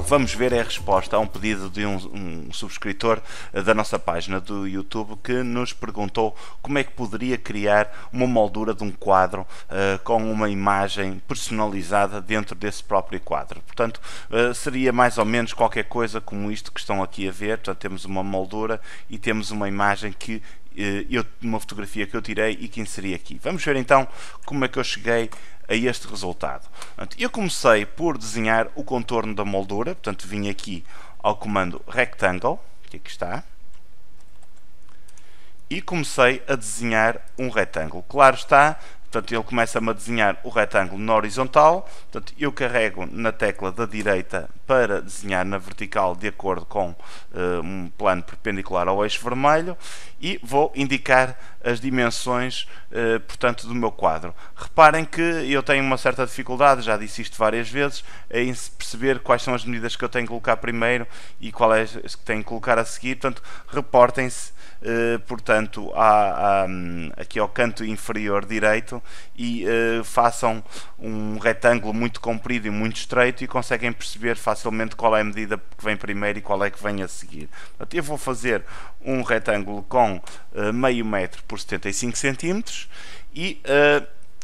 vamos ver a resposta a um pedido de um, um, subscritor da nossa página do YouTube que nos perguntou como é que poderia criar uma moldura de um quadro uh, com uma imagem personalizada dentro desse próprio quadro. Portanto, uh, seria mais ou menos qualquer coisa como isto que estão aqui a ver. Portanto, temos uma moldura e temos uma imagem que eu, uma fotografia que eu tirei e que inseri aqui. Vamos ver então como é que eu cheguei a este resultado. Portanto, eu comecei por desenhar o contorno da moldura, portanto vim aqui ao comando Rectangle, que aqui está, e comecei a desenhar um retângulo. Claro está, Portanto, ele começa-me a desenhar o retângulo na horizontal. Portanto, eu carrego na tecla da direita para desenhar na vertical de acordo com uh, um plano perpendicular ao eixo vermelho e vou indicar as dimensões, uh, portanto, do meu quadro. Reparem que eu tenho uma certa dificuldade, já disse isto várias vezes, em perceber quais são as medidas que eu tenho que colocar primeiro e quais que tenho que colocar a seguir. Portanto, reportem-se portanto, à, à, aqui ao canto inferior direito e uh, façam um retângulo muito comprido e muito estreito e conseguem perceber facilmente qual é a medida que vem primeiro e qual é que vem a seguir. Portanto, eu vou fazer um retângulo com uh, meio metro por 75 centímetros e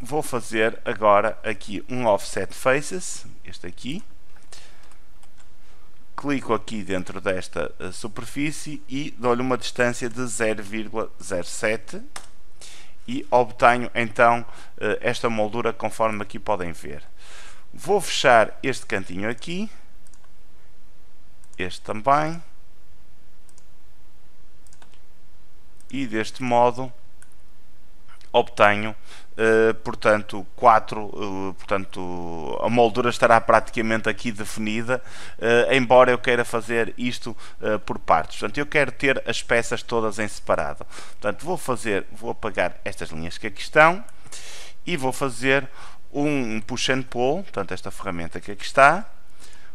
vou fazer agora aqui um offset faces, este aqui, clico aqui dentro desta eh, superfície e dou-lhe uma distância de 0,07 e obtenho então eh, esta moldura conforme aqui podem ver. Vou fechar este cantinho aqui, este também, e deste modo obtenho Uh, portanto, 4, uh, eh, portanto, a moldura estará praticamente aqui definida, uh, embora eu queira fazer isto por partes. Portanto, eu quero ter as peças todas em separado. Portanto, vou fazer, vou apagar estas linhas que aqui estão e vou fazer um push and pull, portanto, esta ferramenta que aqui está.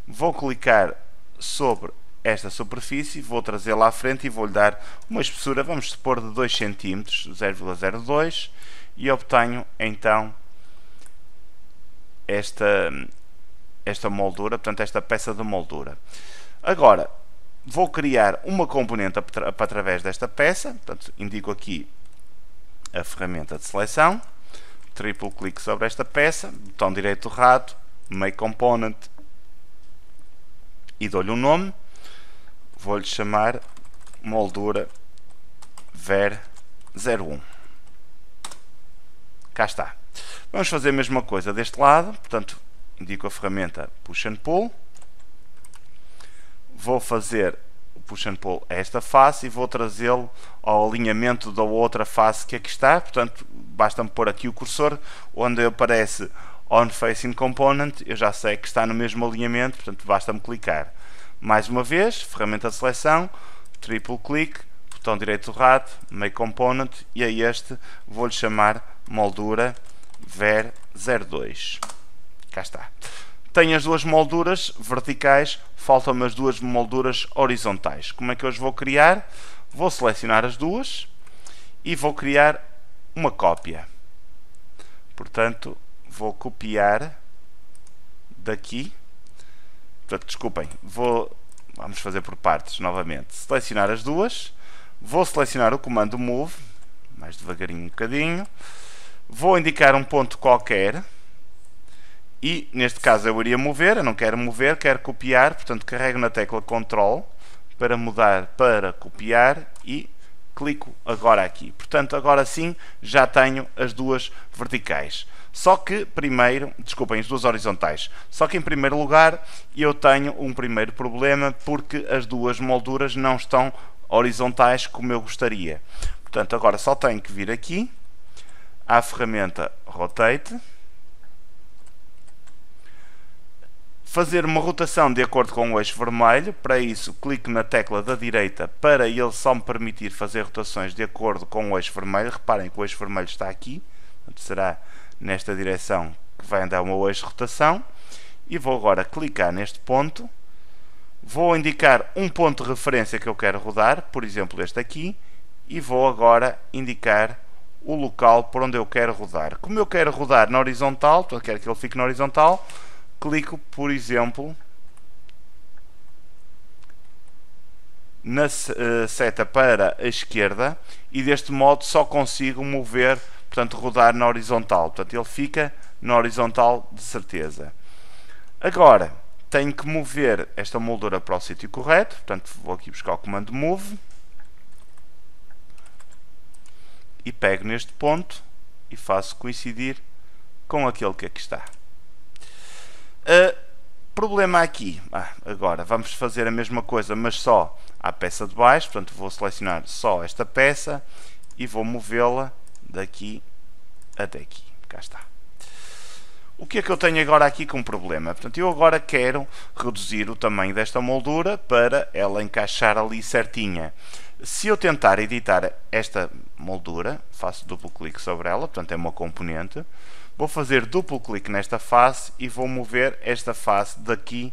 Vou clicar sobre esta superfície, vou trazê-la à frente e vou-lhe dar uma espessura, vamos supor, de 2 cm, 0,02 e obtenho então esta, esta moldura, portanto esta peça de moldura. Agora, vou criar uma componente através desta peça, portanto indico aqui a ferramenta de seleção, triplo clique sobre esta peça, botão direito do rato, Make Component e dou-lhe um nome, vou-lhe chamar moldura ver 01 cá está. Vamos fazer a mesma coisa deste lado, portanto, indico a ferramenta Push and Pull. Vou fazer o Push and Pull a esta face e vou trazê-lo ao alinhamento da outra face que aqui está. Portanto, basta-me pôr aqui o cursor, onde aparece On Facing Component, eu já sei que está no mesmo alinhamento, portanto, basta-me clicar. Mais uma vez, ferramenta de seleção, triplo clique, botão direito do rato, Make Component, e a este vou-lhe chamar moldura VER 02. Cá está. Tenho as duas molduras verticais, faltam-me as duas molduras horizontais. Como é que eu as vou criar? Vou selecionar as duas e vou criar uma cópia. Portanto, vou copiar daqui. Portanto, desculpem, vou vamos fazer por partes novamente. Selecionar as duas. Vou selecionar o comando move, mais devagarinho um bocadinho vou indicar um ponto qualquer e neste caso eu iria mover, eu não quero mover, quero copiar, portanto carrego na tecla Ctrl para mudar para copiar e clico agora aqui. Portanto, agora sim já tenho as duas verticais. Só que primeiro, desculpem, as duas horizontais. Só que em primeiro lugar eu tenho um primeiro problema porque as duas molduras não estão horizontais como eu gostaria. Portanto, agora só tenho que vir aqui à ferramenta Rotate, fazer uma rotação de acordo com o eixo vermelho, para isso clique na tecla da direita para ele só me permitir fazer rotações de acordo com o eixo vermelho, reparem que o eixo vermelho está aqui, será nesta direção que vai andar o meu eixo de rotação, e vou agora clicar neste ponto, vou indicar um ponto de referência que eu quero rodar, por exemplo este aqui, e vou agora indicar o local por onde eu quero rodar. Como eu quero rodar na horizontal, então quero que ele fique na horizontal, clico, por exemplo, na uh, seta para a esquerda e deste modo só consigo mover, portanto rodar na horizontal. Portanto ele fica na horizontal de certeza. Agora tenho que mover esta moldura para o sítio correto, portanto vou aqui buscar o comando move e pego neste ponto e faço coincidir com aquele que aqui está. Uh, problema aqui, ah, agora vamos fazer a mesma coisa, mas só à peça de baixo, portanto vou selecionar só esta peça e vou movê-la daqui até aqui, cá está. O que é que eu tenho agora aqui com problema? Portanto, eu agora quero reduzir o tamanho desta moldura para ela encaixar ali certinha. Se eu tentar editar esta moldura, faço duplo clique sobre ela, portanto é uma componente, vou fazer duplo clique nesta face e vou mover esta face daqui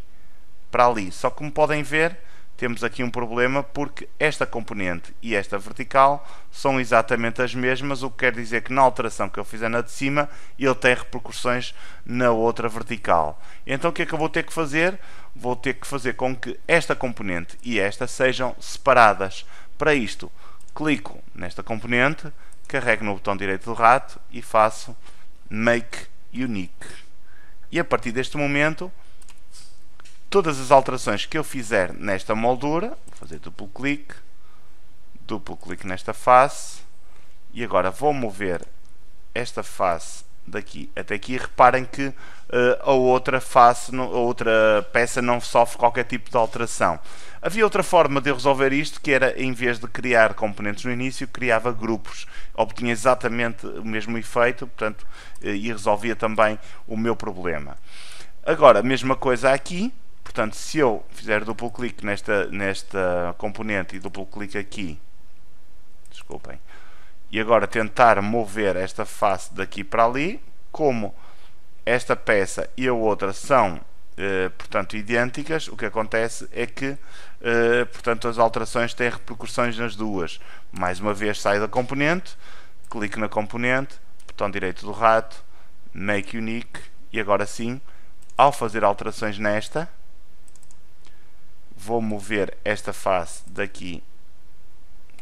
para ali. Só que como podem ver, temos aqui um problema porque esta componente e esta vertical são exatamente as mesmas, o que quer dizer que na alteração que eu fizer na de cima, ele tem repercussões na outra vertical. Então o que é que eu vou ter que fazer? Vou ter que fazer com que esta componente e esta sejam separadas. Para isto, clico nesta componente, carrego no botão direito do rato e faço Make Unique. E a partir deste momento todas as alterações que eu fizer nesta moldura, vou fazer duplo clique, duplo clique nesta face e agora vou mover esta face daqui até aqui. Reparem que uh, a outra face, a outra peça não sofre qualquer tipo de alteração. Havia outra forma de resolver isto, que era em vez de criar componentes no início, criava grupos. Obtinha exatamente o mesmo efeito, portanto, uh, e resolvia também o meu problema. Agora, mesma coisa aqui, Portanto, se eu fizer duplo clique nesta, nesta componente e duplo clique aqui, desculpem, e agora tentar mover esta face daqui para ali, como esta peça e a outra são eh, portanto idênticas, o que acontece é que eh, portanto as alterações têm repercussões nas duas. Mais uma vez saio da componente, clico na componente, botão direito do rato, Make Unique e agora sim, ao fazer alterações nesta, vou mover esta face daqui.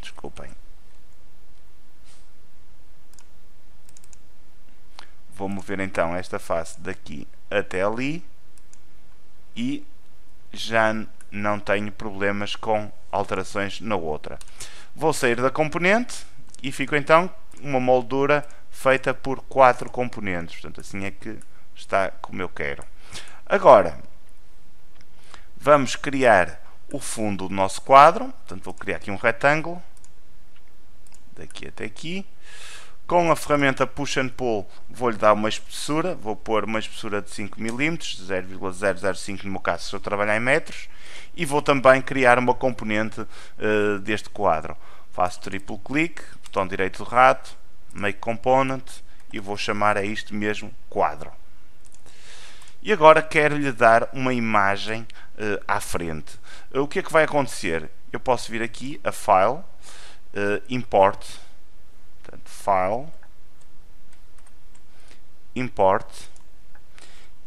Desculpem. Vou mover então esta face daqui até ali e já não tenho problemas com alterações na outra. Vou sair da componente e fico então uma moldura feita por quatro componentes. Portanto assim é que está como eu quero. Agora vamos criar o fundo do nosso quadro. Portanto, vou criar aqui um retângulo, daqui até aqui. Com a ferramenta Push and Pull vou-lhe dar uma espessura, vou pôr uma espessura de 5 mm, 0,005 no meu caso se eu trabalhar em metros, e vou também criar uma componente uh, deste quadro. Faço triplo clique, botão direito do rato, Make Component, e vou chamar a isto mesmo quadro. E agora quero lhe dar uma imagem uh, à frente. Uh, o que é que vai acontecer? Eu posso vir aqui a File, uh, Import, portanto, File, Import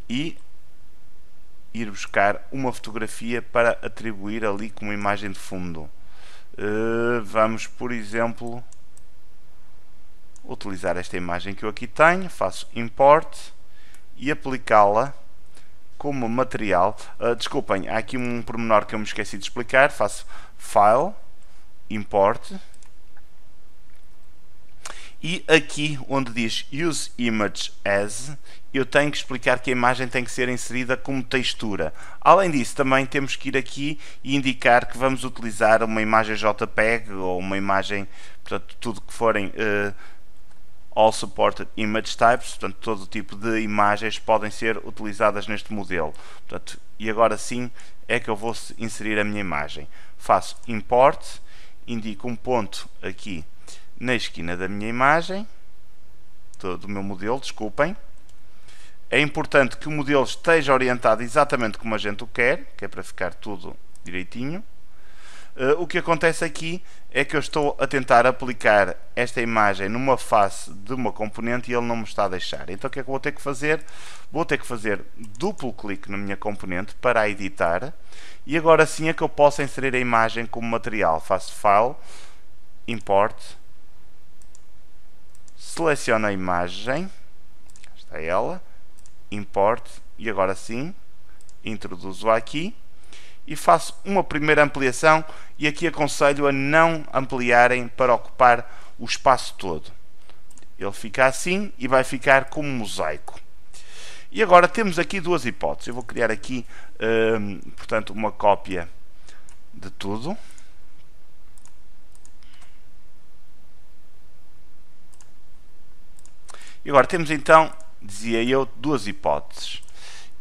e ir buscar uma fotografia para atribuir ali como imagem de fundo. vamos, por exemplo, utilizar esta imagem que eu aqui tenho, faço Import e aplicá-la como material. Uh, desculpem, há aqui um pormenor que eu me esqueci de explicar. Faço File, Import. E aqui onde diz Use Image As, eu tenho que explicar que a imagem tem que ser inserida como textura. Além disso, também temos que ir aqui e indicar que vamos utilizar uma imagem JPEG ou uma imagem, portanto, tudo que forem uh, All Supported Image Types, portanto todo tipo de imagens podem ser utilizadas neste modelo. Portanto, e agora sim é que eu vou inserir a minha imagem. Faço Import, indico um ponto aqui na esquina da minha imagem, do meu modelo, desculpem. É importante que o modelo esteja orientado exatamente como a gente o quer, que é para ficar tudo direitinho. Uh, o que acontece aqui é que eu estou a tentar aplicar esta imagem numa face de uma componente e ele não me está a deixar. Então o que é que vou ter que fazer? Vou ter que fazer duplo clique na minha componente para a editar e agora sim é que eu posso inserir a imagem como material. Faço File, Import, seleciono a imagem, está ela, Import e agora sim introduzo aqui e faço uma primeira ampliação e aqui aconselho a não ampliarem para ocupar o espaço todo. Ele fica assim e vai ficar como mosaico. E agora temos aqui duas hipóteses. Eu vou criar aqui, hum, portanto, uma cópia de tudo. E agora temos então, dizia eu, duas hipóteses.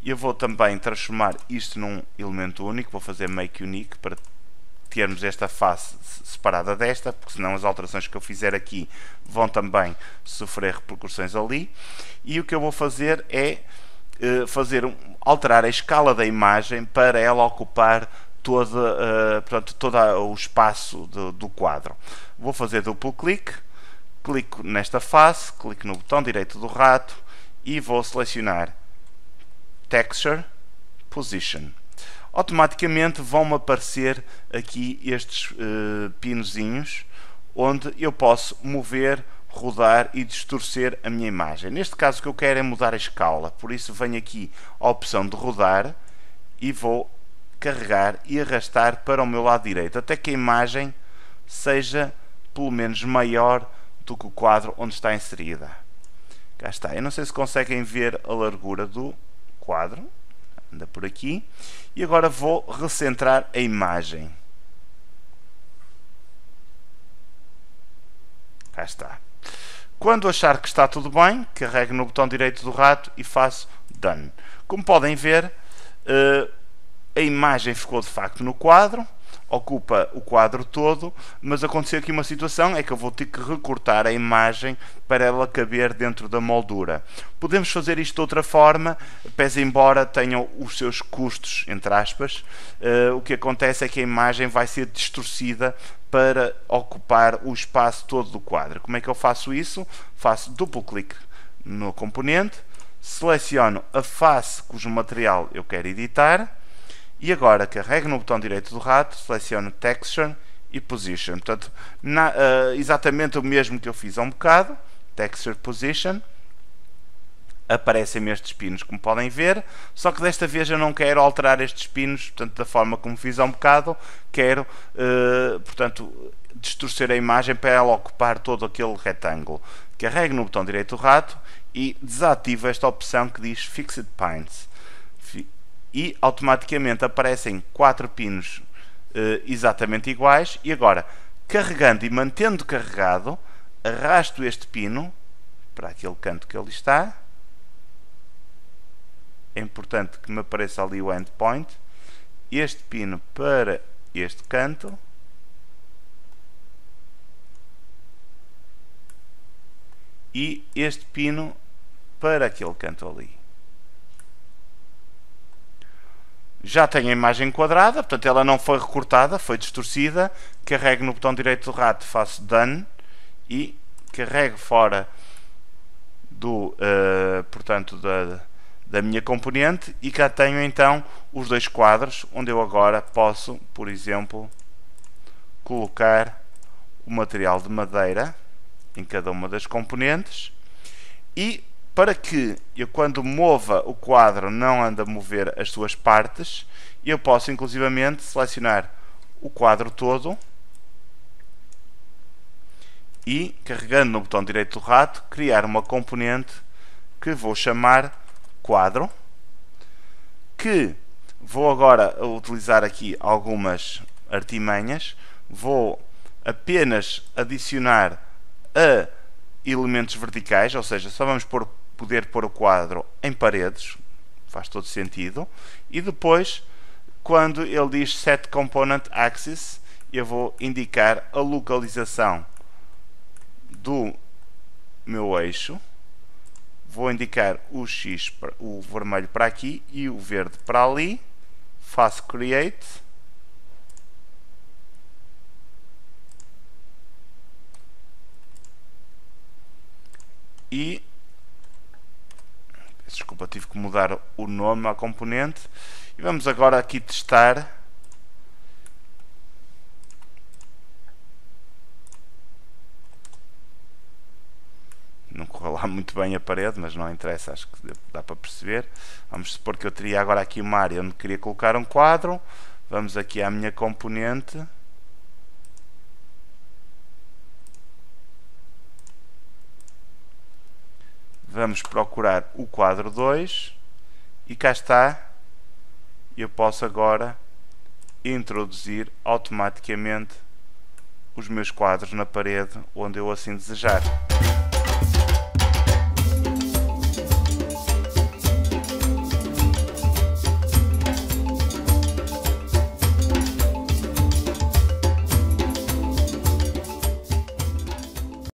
Eu vou também transformar isto num elemento único, vou fazer make unique para termos esta face separada desta, porque senão as alterações que eu fizer aqui vão também sofrer repercussões ali. E o que eu vou fazer é uh, fazer alterar a escala da imagem para ela ocupar toda, uh, portanto, todo o espaço do, do quadro. Vou fazer duplo clique, clico nesta face, clico no botão direito do rato e vou selecionar Texture, Position automaticamente vão-me aparecer aqui estes uh, pinozinhos onde eu posso mover, rodar e distorcer a minha imagem. Neste caso o que eu quero é mudar a escala, por isso venho aqui à opção de rodar e vou carregar e arrastar para o meu lado direito, até que a imagem seja pelo menos maior do que o quadro onde está inserida. Cá está. Eu não sei se conseguem ver a largura do quadro anda por aqui. E agora vou recentrar a imagem. Cá está. Quando achar que está tudo bem, carrego no botão direito do rato e faço Done. Como podem ver, eh, a imagem ficou de facto no quadro ocupa o quadro todo, mas aconteceu aqui uma situação é que eu vou ter que recortar a imagem para ela caber dentro da moldura. Podemos fazer isto de outra forma, pese embora tenham os seus custos, entre aspas, uh, o que acontece é que a imagem vai ser distorcida para ocupar o espaço todo do quadro. Como é que eu faço isso? Faço duplo clique no componente, seleciono a face cujo material eu quero editar, e agora carrego no botão direito do rato, seleciono Texture e Position. Portanto, na, uh, exatamente o mesmo que eu fiz há um bocado. Texture Position. Aparecem estes pinos, como podem ver. Só que desta vez eu não quero alterar estes pinos, portanto, da forma como fiz há um bocado. Quero, uh, portanto, distorcer a imagem para ela ocupar todo aquele retângulo. Carrego no botão direito do rato e desativo esta opção que diz Fixed Pines e automaticamente aparecem quatro pinos uh, exatamente iguais. E agora carregando e mantendo carregado arrasto este pino para aquele canto que ele está. É importante que me apareça ali o endpoint. Este pino para este canto. E este pino para aquele canto ali já tenho a imagem quadrada, portanto ela não foi recortada, foi distorcida. Carrego no botão direito do rato, faço Done e carrego fora do, uh, portanto, da, da minha componente e cá tenho então os dois quadros onde eu agora posso, por exemplo, colocar o material de madeira em cada uma das componentes e para que eu quando mova o quadro não ande a mover as suas partes, eu posso inclusivamente selecionar o quadro todo e, carregando no botão direito do rato, criar uma componente que vou chamar quadro, que vou agora utilizar aqui algumas artimanhas, vou apenas adicionar a elementos verticais, ou seja, só vamos pôr poder pôr o quadro em paredes, faz todo sentido, e depois, quando ele diz Set Component Axis, eu vou indicar a localização do meu eixo, vou indicar o X, o vermelho para aqui e o verde para ali, faço Create, e é desculpa, tive que mudar o nome à componente. E vamos agora aqui testar. Não correu lá muito bem a parede, mas não interessa, acho que dá para perceber. Vamos supor que eu teria agora aqui uma área onde queria colocar um quadro. Vamos aqui à minha componente. Vamos procurar o quadro 2 e cá está. Eu posso agora introduzir automaticamente os meus quadros na parede onde eu assim desejar.